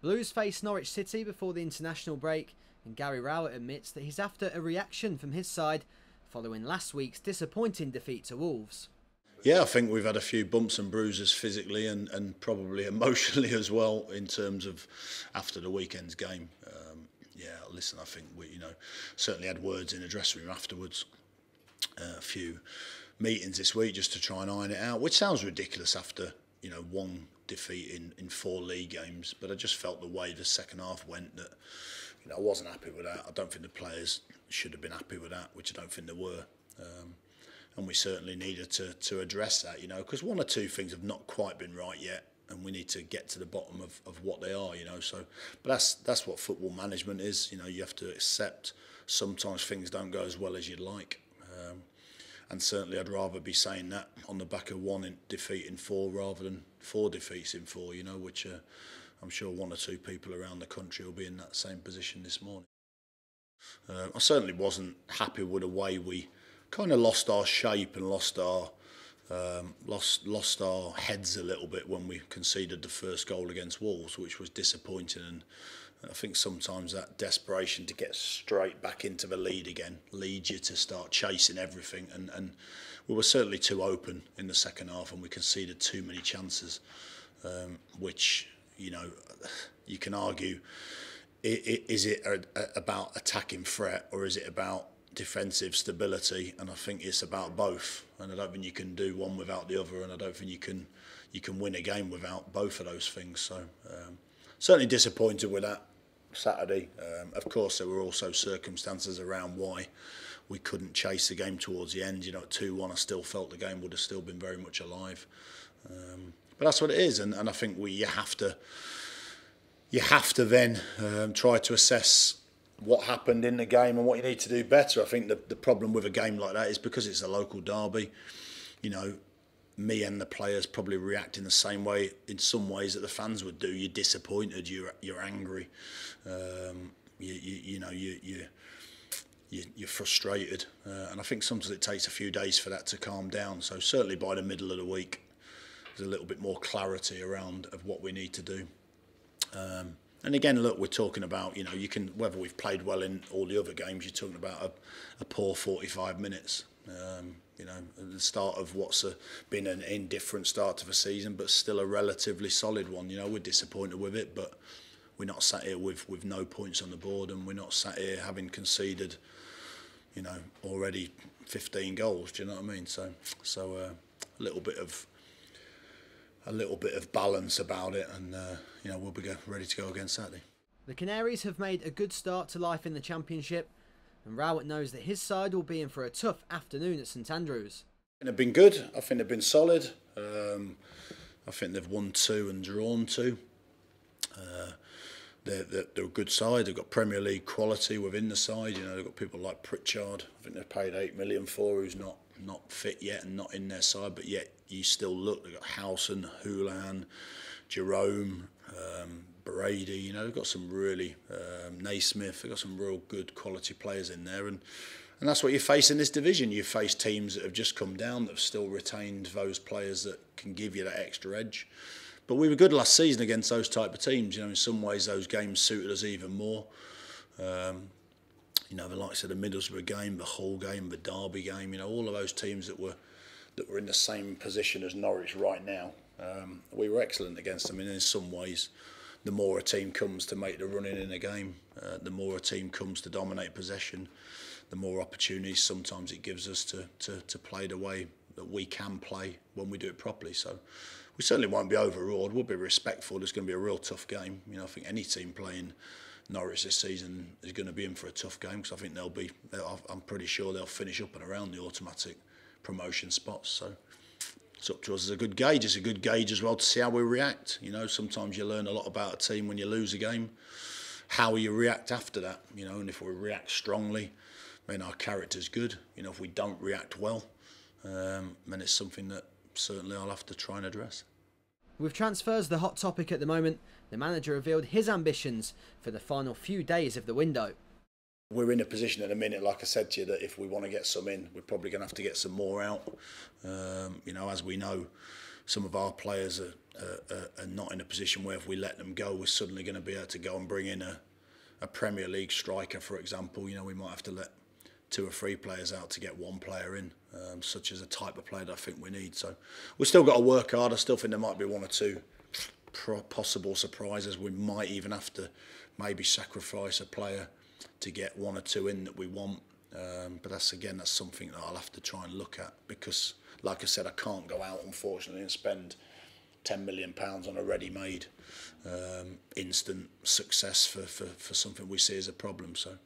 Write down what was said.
Blues face Norwich City before the international break, and Gary Rowett admits that he's after a reaction from his side following last week's disappointing defeat to Wolves. Yeah, I think we've had a few bumps and bruises physically and, and probably emotionally as well in terms of after the weekend's game. Um, yeah, listen, I think we, you know, certainly had words in the dressing room afterwards. Uh, a few meetings this week just to try and iron it out, which sounds ridiculous after you know one defeat in, in four league games. But I just felt the way the second half went that you know I wasn't happy with that. I don't think the players should have been happy with that, which I don't think they were. Um, and we certainly needed to to address that, you know, because one or two things have not quite been right yet, and we need to get to the bottom of, of what they are, you know. So, but that's that's what football management is, you know. You have to accept sometimes things don't go as well as you'd like, um, and certainly I'd rather be saying that on the back of one in defeat in four rather than four defeats in four, you know, which uh, I'm sure one or two people around the country will be in that same position this morning. Uh, I certainly wasn't happy with the way we kind of lost our shape and lost our um, lost lost our heads a little bit when we conceded the first goal against Wolves, which was disappointing. And I think sometimes that desperation to get straight back into the lead again leads you to start chasing everything. And, and we were certainly too open in the second half, and we conceded too many chances, um, which you know you can argue. Is it about attacking threat or is it about defensive stability, and I think it's about both. And I don't think you can do one without the other, and I don't think you can you can win a game without both of those things. So um, certainly disappointed with that Saturday. Um, of course, there were also circumstances around why we couldn't chase the game towards the end. You know, two one, I still felt the game would have still been very much alive. Um, but that's what it is, and, and I think we you have to you have to then um, try to assess what happened in the game and what you need to do better. I think the, the problem with a game like that is because it's a local derby, you know, me and the players probably react in the same way in some ways that the fans would do. You're disappointed, you're you're angry, um, you, you you know you you. You're frustrated, uh, and I think sometimes it takes a few days for that to calm down. So certainly by the middle of the week, there's a little bit more clarity around of what we need to do. Um, and again, look, we're talking about, you know, you can, whether we've played well in all the other games, you're talking about a, a poor 45 minutes. Um, you know, the start of what's a, been an indifferent start to the season, but still a relatively solid one. You know, we're disappointed with it, but we're not sat here with, with no points on the board and we're not sat here having conceded, you know, already 15 goals. Do you know what I mean? So, so uh, a little bit of a little bit of balance about it, and uh, you know we'll be ready to go again Saturday. The Canaries have made a good start to life in the Championship, and Rowett knows that his side will be in for a tough afternoon at St Andrew's. They've been good. I think they've been solid. Um, I think they've won two and drawn two. Uh, they're, they're, they're, a good side. They've got Premier League quality within the side. You know, they've got people like Pritchard. I think they've paid eight million for, who's not not fit yet and not in their side, but yet you still look. They've got Howson, Hoolahan, Jerome, um, Brady. You know, they've got some really um, Naismith. They've got some real good quality players in there, and and that's what you face in this division. You face teams that have just come down that have still retained those players that can give you that extra edge. But we were good last season against those type of teams. You know, in some ways those games suited us even more. Um, you know, the likes of the Middlesbrough game, the Hull game, the Derby game, you know, all of those teams that were that were in the same position as Norwich right now. Um, we were excellent against them, in some ways, the more a team comes to make the running in a game, uh, the more a team comes to dominate possession, the more opportunities sometimes it gives us to, to, to play the way that we can play when we do it properly. So we certainly won't be overawed. We'll be respectful. It's going to be a real tough game. You know, I think any team playing Norwich this season is going to be in for a tough game because I think they'll be. They'll, I'm pretty sure they'll finish up and around the automatic promotion spots. So it's up to us as a good gauge. It's a good gauge as well to see how we react. You know, sometimes you learn a lot about a team when you lose a game, how you react after that. You know, and if we react strongly, then our character's good. You know, if we don't react well, um, then it's something that certainly I'll have to try and address. With transfers the hot topic at the moment, the manager revealed his ambitions for the final few days of the window. We're in a position in a minute, like I said to you, that if we want to get some in, we're probably going to have to get some more out. Um, you know, as we know, some of our players are, are, are not in a position where if we let them go, we're suddenly going to be able to go and bring in a, a Premier League striker, for example. You know, we might have to let two or three players out to get one player in, um, such as a type of player that I think we need. So we've still got to work hard. I still think there might be one or two possible surprises. We might even have to maybe sacrifice a player to get one or two in that we want. Um, but that's again, that's something that I'll have to try and look at because, like I said, I can't go out unfortunately and spend 10 million pounds on a ready-made um, instant success for, for, for something we see as a problem. So.